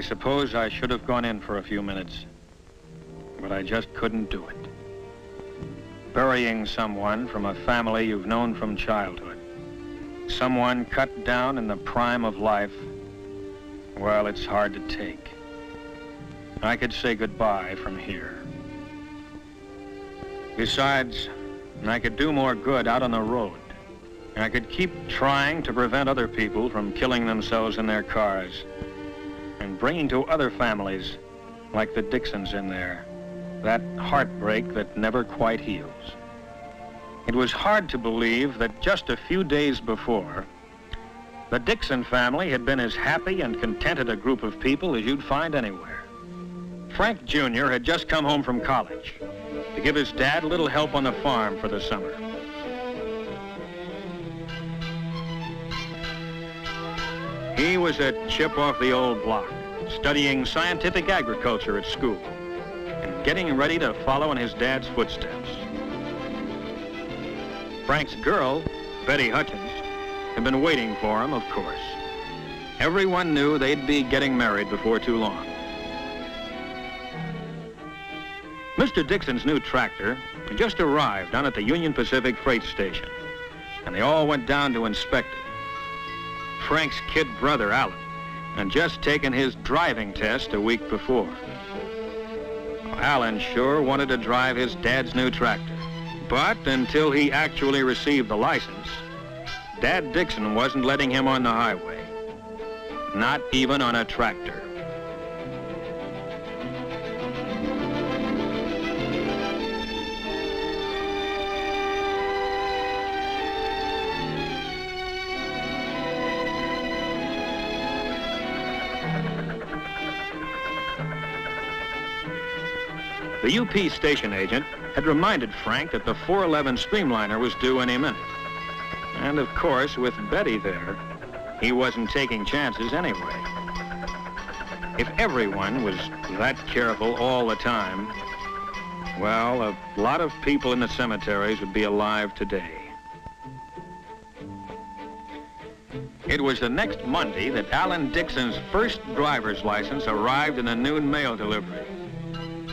I suppose I should have gone in for a few minutes, but I just couldn't do it. Burying someone from a family you've known from childhood, someone cut down in the prime of life, well, it's hard to take. I could say goodbye from here. Besides, I could do more good out on the road. I could keep trying to prevent other people from killing themselves in their cars and bringing to other families, like the Dixons in there, that heartbreak that never quite heals. It was hard to believe that just a few days before, the Dixon family had been as happy and contented a group of people as you'd find anywhere. Frank Jr. had just come home from college to give his dad a little help on the farm for the summer. He was a chip off the old block, studying scientific agriculture at school and getting ready to follow in his dad's footsteps. Frank's girl, Betty Hutchins, had been waiting for him, of course. Everyone knew they'd be getting married before too long. Mr. Dixon's new tractor had just arrived down at the Union Pacific Freight Station, and they all went down to inspect it. Frank's kid brother, Alan, had just taken his driving test a week before. Alan sure wanted to drive his dad's new tractor, but until he actually received the license, Dad Dixon wasn't letting him on the highway, not even on a tractor. The UP station agent had reminded Frank that the 411 Streamliner was due any minute. And of course, with Betty there, he wasn't taking chances anyway. If everyone was that careful all the time, well, a lot of people in the cemeteries would be alive today. It was the next Monday that Alan Dixon's first driver's license arrived in a noon mail delivery.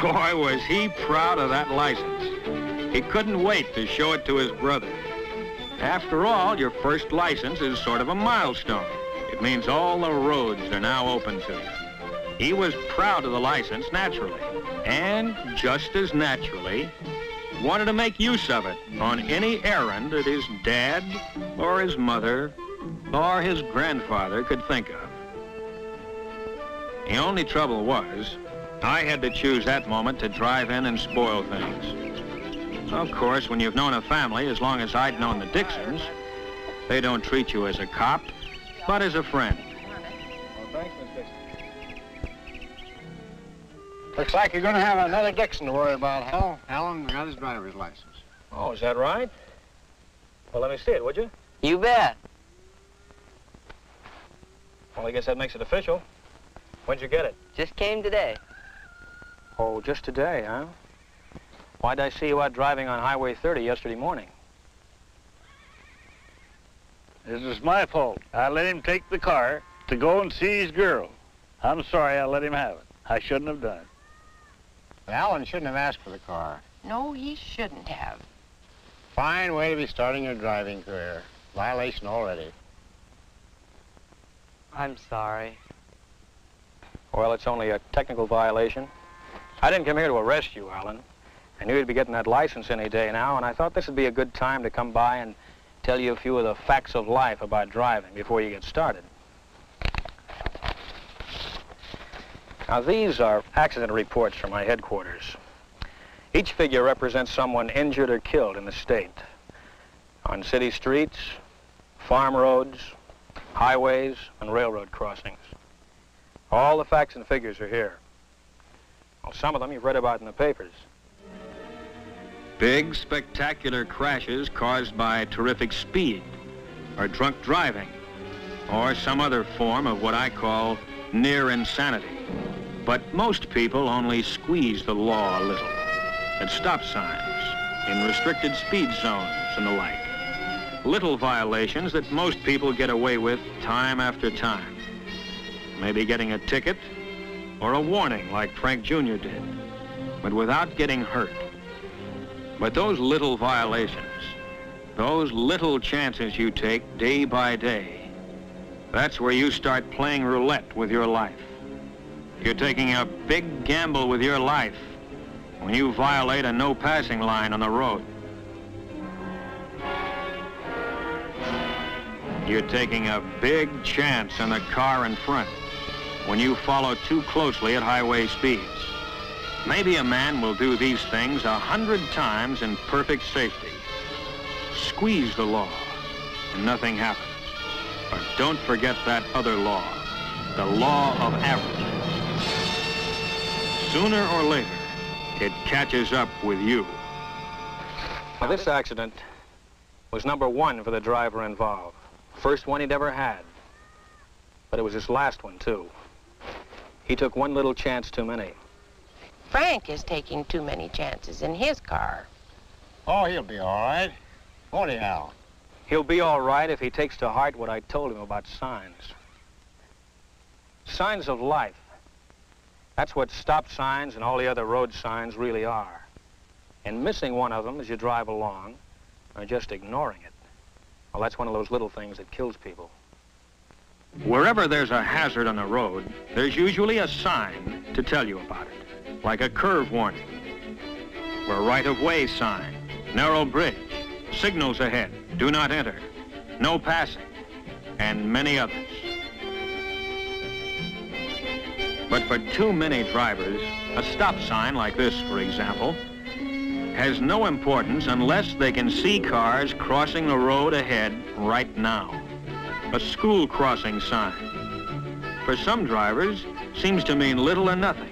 Boy, was he proud of that license. He couldn't wait to show it to his brother. After all, your first license is sort of a milestone. It means all the roads are now open to you. He was proud of the license, naturally. And just as naturally, wanted to make use of it on any errand that his dad or his mother or his grandfather could think of. The only trouble was, I had to choose that moment to drive in and spoil things. Of course, when you've known a family as long as I'd known the Dixons, they don't treat you as a cop, but as a friend. Well, thanks, Miss Dixon. Looks like you're going to have another Dixon to worry about, Hal. Alan got his driver's license. Oh, is that right? Well, let me see it, would you? You bet. Well, I guess that makes it official. When'd you get it? Just came today. Oh, just today, huh? Why'd I see you out driving on Highway 30 yesterday morning? This is my fault. I let him take the car to go and see his girl. I'm sorry I let him have it. I shouldn't have done it. Alan shouldn't have asked for the car. No, he shouldn't have. Fine way to be starting your driving career. Violation already. I'm sorry. Well, it's only a technical violation. I didn't come here to arrest you, Alan. I knew you'd be getting that license any day now, and I thought this would be a good time to come by and tell you a few of the facts of life about driving before you get started. Now, these are accident reports from my headquarters. Each figure represents someone injured or killed in the state. On city streets, farm roads, highways, and railroad crossings. All the facts and figures are here. Well, some of them you've read about in the papers. Big, spectacular crashes caused by terrific speed, or drunk driving, or some other form of what I call near insanity. But most people only squeeze the law a little. At stop signs, in restricted speed zones, and the like. Little violations that most people get away with time after time. Maybe getting a ticket, or a warning like Frank Jr. did, but without getting hurt. But those little violations, those little chances you take day by day, that's where you start playing roulette with your life. You're taking a big gamble with your life when you violate a no passing line on the road. You're taking a big chance on the car in front when you follow too closely at highway speeds. Maybe a man will do these things a hundred times in perfect safety. Squeeze the law and nothing happens. But don't forget that other law, the law of averages. Sooner or later, it catches up with you. Now, this accident was number one for the driver involved. First one he'd ever had. But it was his last one, too. He took one little chance too many. Frank is taking too many chances in his car. Oh, he'll be all right. Won't he, Hal? He'll be all right if he takes to heart what I told him about signs. Signs of life. That's what stop signs and all the other road signs really are. And missing one of them as you drive along, or just ignoring it, well, that's one of those little things that kills people. Wherever there's a hazard on the road, there's usually a sign to tell you about it, like a curve warning, or a right-of-way sign, narrow bridge, signals ahead, do not enter, no passing, and many others. But for too many drivers, a stop sign like this, for example, has no importance unless they can see cars crossing the road ahead right now. A school crossing sign. For some drivers, seems to mean little or nothing.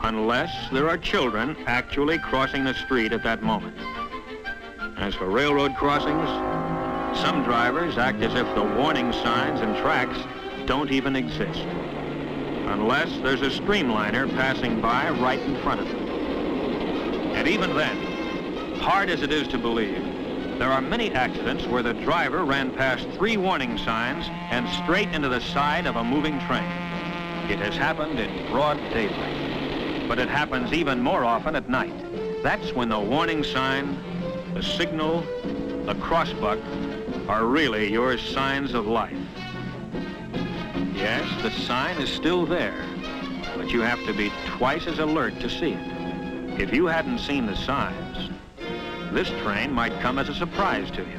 Unless there are children actually crossing the street at that moment. As for railroad crossings, some drivers act as if the warning signs and tracks don't even exist. Unless there's a streamliner passing by right in front of them. And even then, hard as it is to believe, there are many accidents where the driver ran past three warning signs and straight into the side of a moving train. It has happened in broad daylight, but it happens even more often at night. That's when the warning sign, the signal, the crossbuck are really your signs of life. Yes, the sign is still there, but you have to be twice as alert to see it. If you hadn't seen the signs, this train might come as a surprise to you.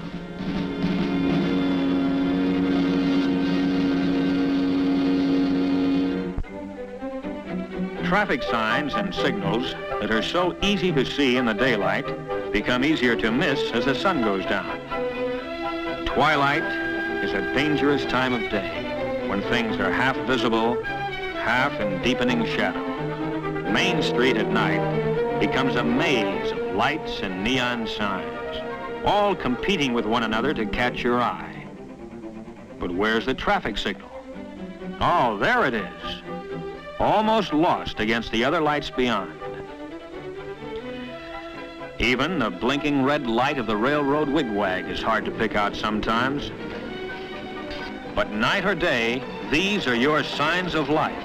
Traffic signs and signals that are so easy to see in the daylight become easier to miss as the sun goes down. Twilight is a dangerous time of day when things are half visible, half in deepening shadow. Main Street at night becomes a maze lights and neon signs, all competing with one another to catch your eye. But where's the traffic signal? Oh, there it is. Almost lost against the other lights beyond. Even the blinking red light of the railroad wigwag is hard to pick out sometimes. But night or day, these are your signs of life,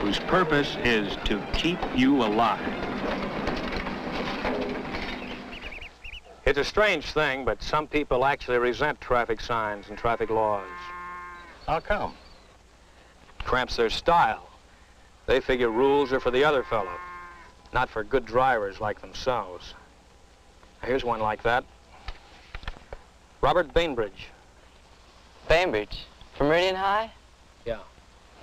whose purpose is to keep you alive. It's a strange thing, but some people actually resent traffic signs and traffic laws. How come? Cramps their style. They figure rules are for the other fellow, not for good drivers like themselves. Here's one like that. Robert Bainbridge. Bainbridge? From Meridian High? Yeah.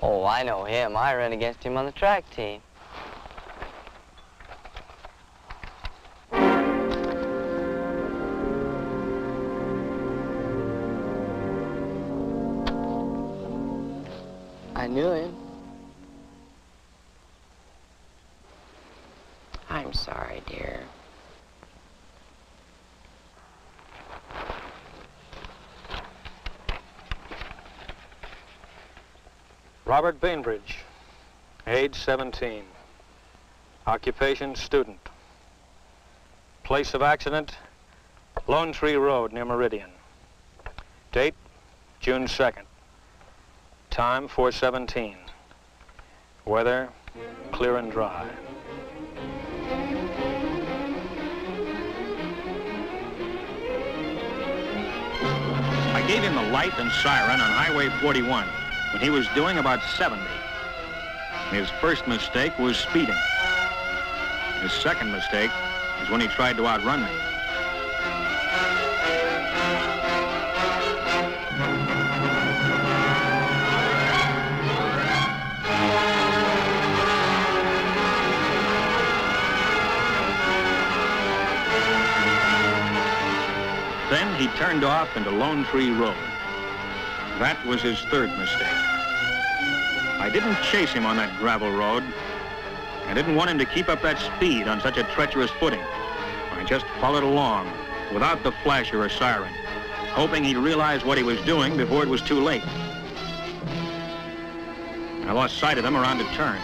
Oh, I know him. I ran against him on the track team. I knew him. I'm sorry, dear. Robert Bainbridge, age 17. Occupation, student. Place of accident, Lone Tree Road near Meridian. Date, June 2nd. Time 417. Weather clear and dry. I gave him the light and siren on Highway 41 when he was doing about 70. His first mistake was speeding. His second mistake is when he tried to outrun me. He turned off into Lone Tree Road. That was his third mistake. I didn't chase him on that gravel road. I didn't want him to keep up that speed on such a treacherous footing. I just followed along without the flasher or siren, hoping he'd realize what he was doing before it was too late. I lost sight of him around a turn.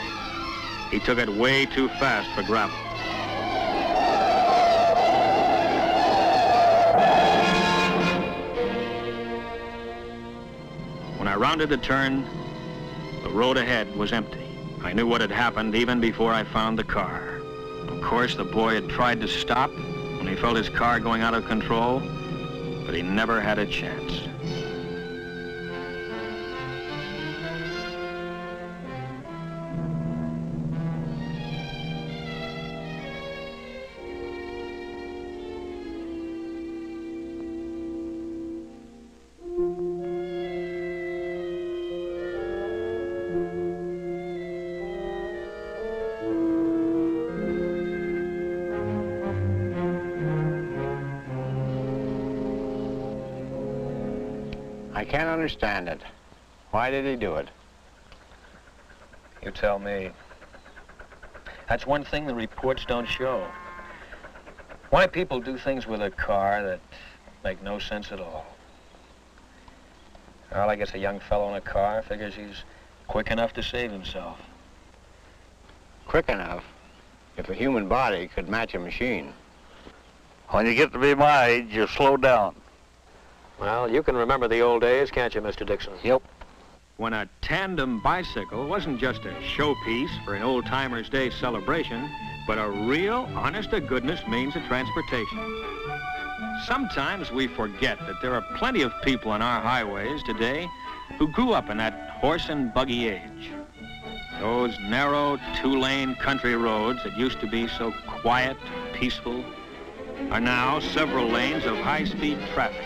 He took it way too fast for gravel. Rounded the turn, the road ahead was empty. I knew what had happened even before I found the car. Of course, the boy had tried to stop when he felt his car going out of control, but he never had a chance. I can't understand it. Why did he do it? You tell me. That's one thing the reports don't show. Why people do things with a car that make no sense at all. Well, I guess a young fellow in a car figures he's quick enough to save himself. Quick enough. If a human body could match a machine. When you get to be my age, you slow down. Well, you can remember the old days, can't you, Mr. Dixon? Yep. When a tandem bicycle wasn't just a showpiece for an old-timers day celebration, but a real, honest-to-goodness means of transportation. Sometimes we forget that there are plenty of people on our highways today who grew up in that horse and buggy age. Those narrow two-lane country roads that used to be so quiet, peaceful, are now several lanes of high-speed traffic.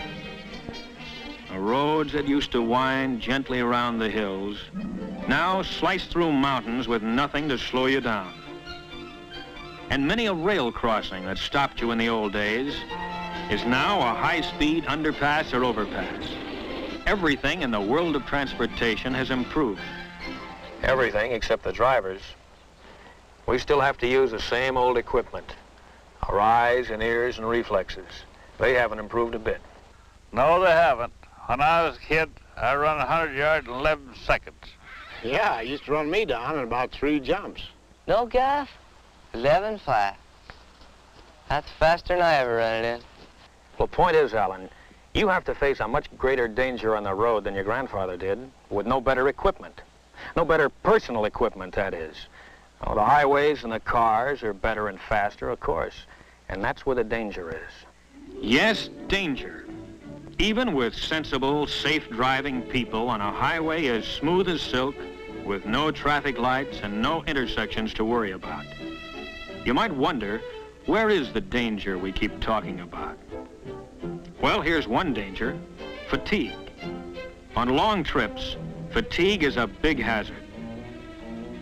The roads that used to wind gently around the hills now slice through mountains with nothing to slow you down. And many a rail crossing that stopped you in the old days is now a high-speed underpass or overpass. Everything in the world of transportation has improved. Everything except the drivers. We still have to use the same old equipment. Our eyes and ears and reflexes. They haven't improved a bit. No, they haven't. When I was a kid, I run 100 yards in 11 seconds. Yeah, he used to run me down in about three jumps. No gaff? 11 flat. That's faster than I ever run it in. Well, point is, Alan, you have to face a much greater danger on the road than your grandfather did, with no better equipment. No better personal equipment, that is. Oh, the highways and the cars are better and faster, of course. And that's where the danger is. Yes, danger. Even with sensible, safe driving people on a highway as smooth as silk, with no traffic lights and no intersections to worry about. You might wonder, where is the danger we keep talking about? Well, here's one danger, fatigue. On long trips, fatigue is a big hazard.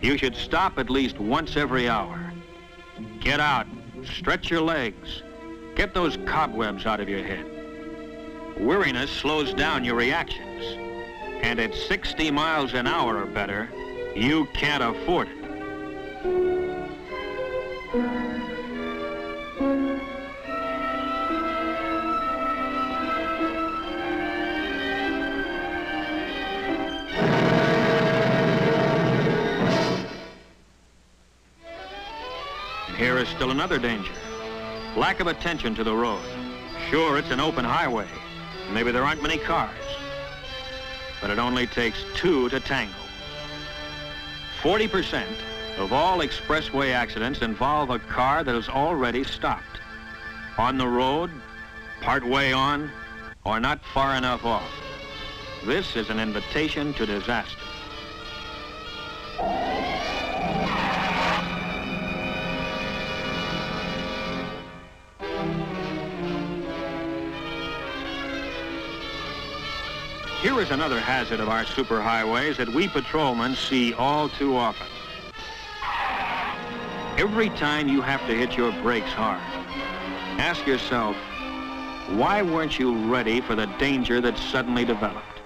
You should stop at least once every hour. Get out, stretch your legs, get those cobwebs out of your head. Weariness slows down your reactions. And at 60 miles an hour or better, you can't afford it. Here is still another danger. Lack of attention to the road. Sure, it's an open highway. Maybe there aren't many cars. But it only takes two to tango. 40% of all expressway accidents involve a car that has already stopped. On the road, part way on, or not far enough off. This is an invitation to disaster. Here is another hazard of our superhighways that we patrolmen see all too often. Every time you have to hit your brakes hard, ask yourself, why weren't you ready for the danger that suddenly developed?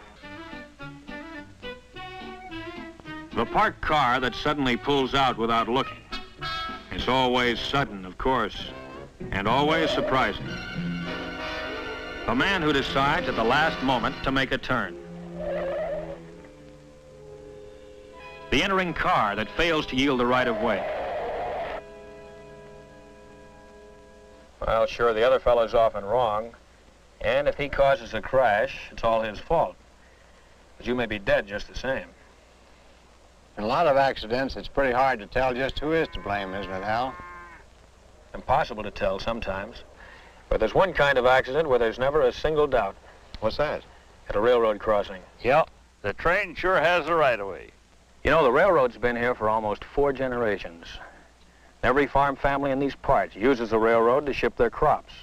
The parked car that suddenly pulls out without looking. It's always sudden, of course, and always surprising. The man who decides at the last moment to make a turn. The entering car that fails to yield the right of way. Well, sure, the other fellow's often wrong. And if he causes a crash, it's all his fault. But you may be dead just the same. In a lot of accidents, it's pretty hard to tell just who is to blame, isn't it, Hal? Impossible to tell sometimes. But there's one kind of accident where there's never a single doubt. What's that? At a railroad crossing. Yep, the train sure has the right of way. You know, the railroad's been here for almost four generations. Every farm family in these parts uses the railroad to ship their crops.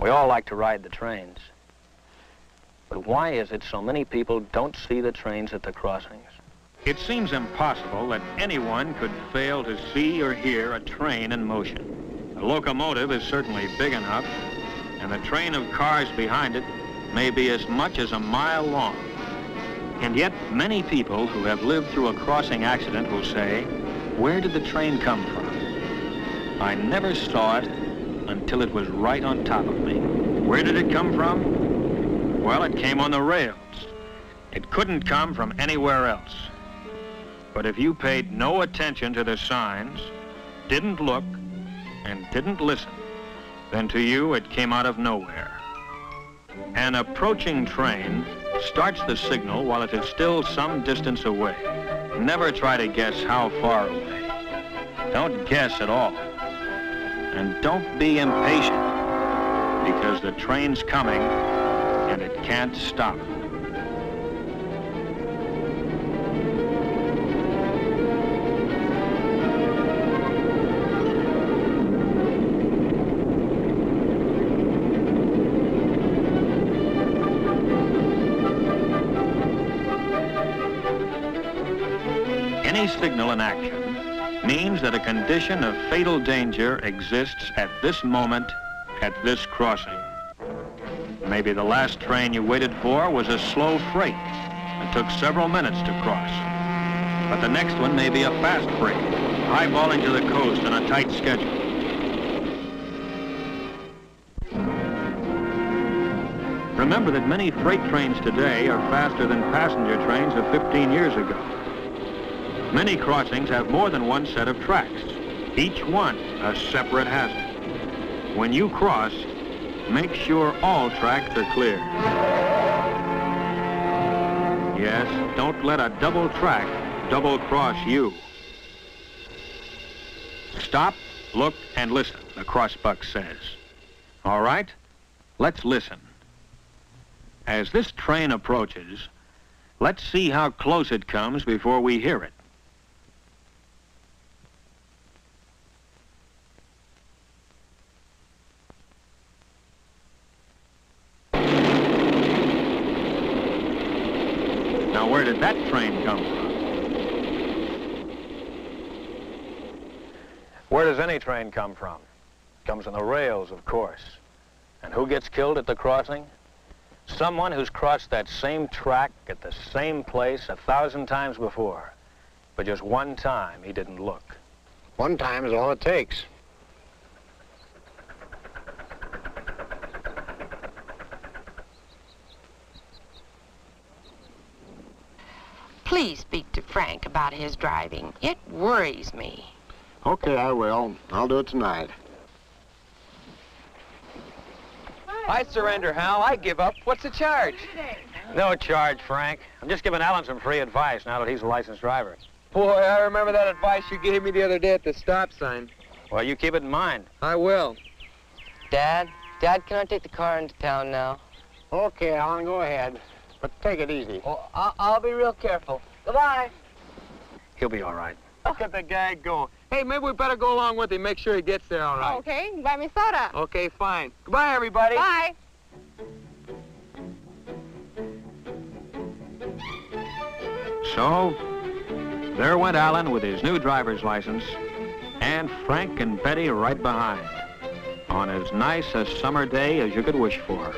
We all like to ride the trains. But why is it so many people don't see the trains at the crossings? It seems impossible that anyone could fail to see or hear a train in motion. A locomotive is certainly big enough, and the train of cars behind it may be as much as a mile long. And yet, many people who have lived through a crossing accident will say, where did the train come from? I never saw it until it was right on top of me. Where did it come from? Well, it came on the rails. It couldn't come from anywhere else. But if you paid no attention to the signs, didn't look, and didn't listen, then to you it came out of nowhere. An approaching train starts the signal while it is still some distance away. Never try to guess how far away. Don't guess at all. And don't be impatient, because the train's coming and it can't stop. Signal in action means that a condition of fatal danger exists at this moment at this crossing. Maybe the last train you waited for was a slow freight and took several minutes to cross. But the next one may be a fast freight, highballing to the coast on a tight schedule. Remember that many freight trains today are faster than passenger trains of 15 years ago. Many crossings have more than one set of tracks, each one a separate hazard. When you cross, make sure all tracks are clear. Yes, don't let a double track double cross you. Stop, look, and listen, the crossbuck says. All right, let's listen. As this train approaches, let's see how close it comes before we hear it. Now, where did that train come from? Where does any train come from? It Comes on the rails, of course. And who gets killed at the crossing? Someone who's crossed that same track at the same place a thousand times before. But just one time he didn't look. One time is all it takes. Please speak to Frank about his driving. It worries me. Okay, I will. I'll do it tonight. I surrender, Hal. I give up. What's the charge? No charge, Frank. I'm just giving Alan some free advice now that he's a licensed driver. Boy, I remember that advice you gave me the other day at the stop sign. Well, you keep it in mind. I will. Dad, Dad, can I take the car into town now? Okay, Alan, go ahead. But take it easy. Oh, I'll, I'll be real careful. Goodbye. He'll be all right. Look at the guy go. Hey, maybe we better go along with him, make sure he gets there all right. Okay, buy me soda. Okay, fine. Goodbye, everybody. Bye. So, there went Alan with his new driver's license, and Frank and Betty right behind, on as nice a summer day as you could wish for.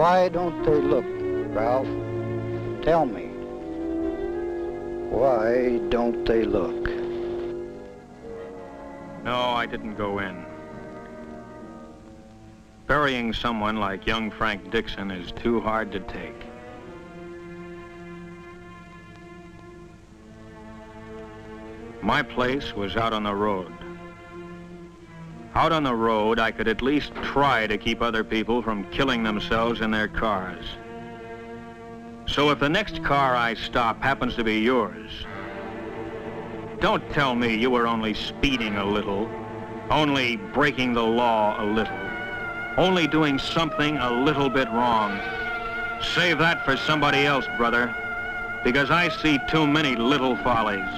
Why don't they look, Ralph? Tell me. Why don't they look? No, I didn't go in. Burying someone like young Frank Dixon is too hard to take. My place was out on the road. Out on the road, I could at least try to keep other people from killing themselves in their cars. So if the next car I stop happens to be yours, don't tell me you were only speeding a little, only breaking the law a little, only doing something a little bit wrong. Save that for somebody else, brother, because I see too many little follies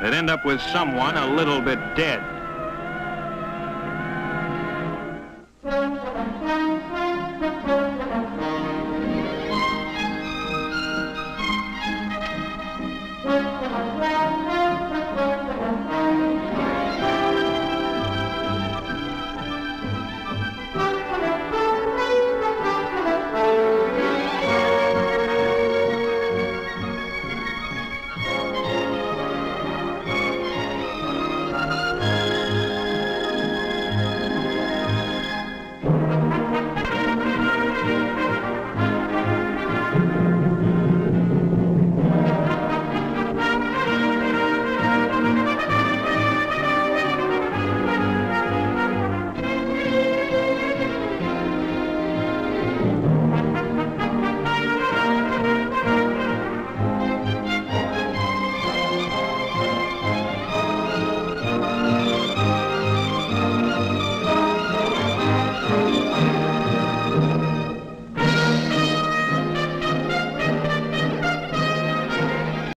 that end up with someone a little bit dead.